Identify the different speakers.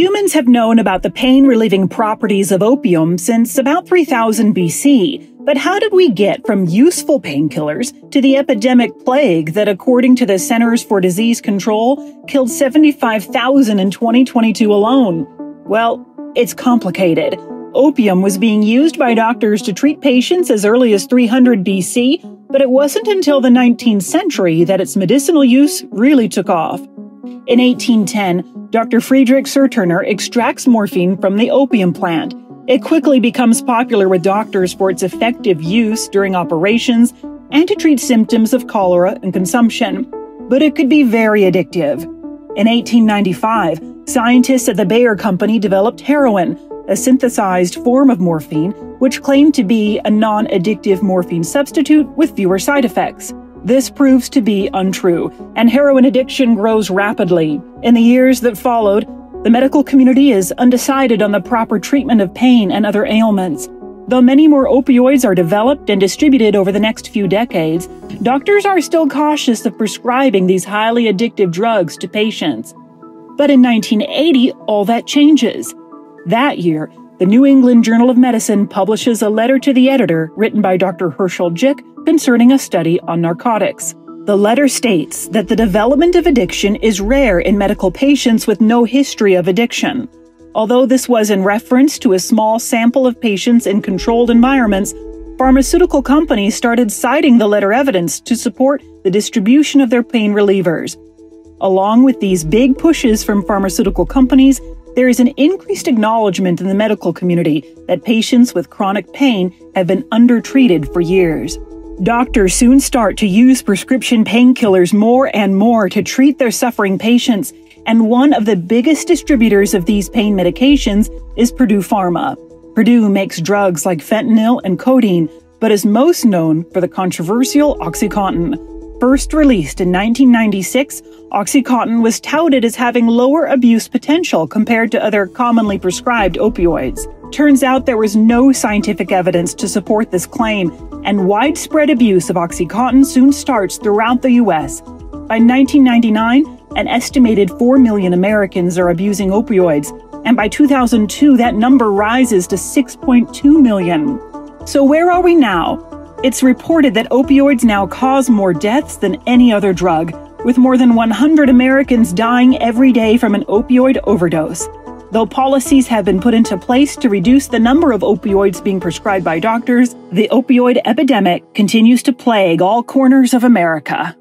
Speaker 1: Humans have known about the pain relieving properties of opium since about 3000 BC, but how did we get from useful painkillers to the epidemic plague that, according to the Centers for Disease Control, killed 75,000 in 2022 alone? Well, it's complicated. Opium was being used by doctors to treat patients as early as 300 BC, but it wasn't until the 19th century that its medicinal use really took off. In 1810, Dr. Friedrich Serturner extracts morphine from the opium plant. It quickly becomes popular with doctors for its effective use during operations and to treat symptoms of cholera and consumption. But it could be very addictive. In 1895, scientists at the Bayer Company developed heroin, a synthesized form of morphine, which claimed to be a non addictive morphine substitute with fewer side effects. This proves to be untrue, and heroin addiction grows rapidly. In the years that followed, the medical community is undecided on the proper treatment of pain and other ailments. Though many more opioids are developed and distributed over the next few decades, doctors are still cautious of prescribing these highly addictive drugs to patients. But in 1980, all that changes. That year, the New England Journal of Medicine publishes a letter to the editor written by Dr. Herschel Jick concerning a study on narcotics. The letter states that the development of addiction is rare in medical patients with no history of addiction. Although this was in reference to a small sample of patients in controlled environments, pharmaceutical companies started citing the letter evidence to support the distribution of their pain relievers. Along with these big pushes from pharmaceutical companies, there is an increased acknowledgement in the medical community that patients with chronic pain have been undertreated for years. Doctors soon start to use prescription painkillers more and more to treat their suffering patients, and one of the biggest distributors of these pain medications is Purdue Pharma. Purdue makes drugs like fentanyl and codeine, but is most known for the controversial OxyContin. First released in 1996, OxyContin was touted as having lower abuse potential compared to other commonly prescribed opioids. Turns out there was no scientific evidence to support this claim, and widespread abuse of OxyContin soon starts throughout the U.S. By 1999, an estimated 4 million Americans are abusing opioids, and by 2002, that number rises to 6.2 million. So, where are we now? It's reported that opioids now cause more deaths than any other drug, with more than 100 Americans dying every day from an opioid overdose. Though policies have been put into place to reduce the number of opioids being prescribed by doctors, the opioid epidemic continues to plague all corners of America.